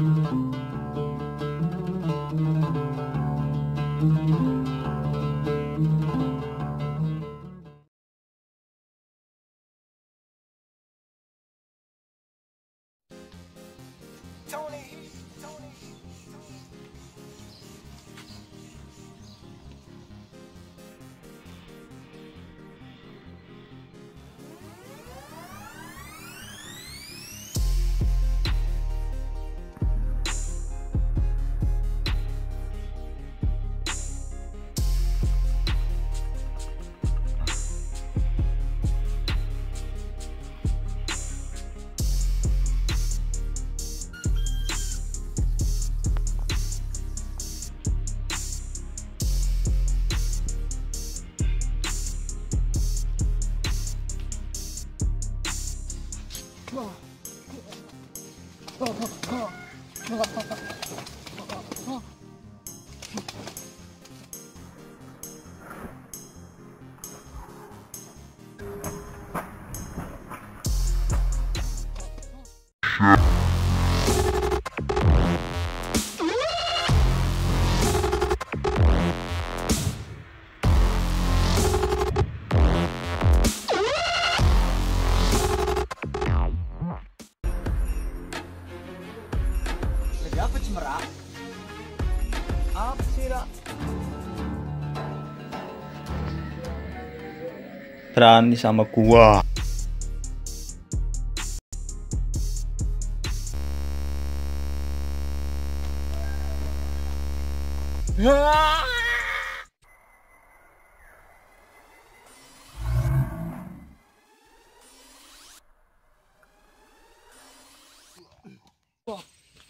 Tony, Tony. Yeah. Apa Cimerak? Apa sih, Ra? berani sama gua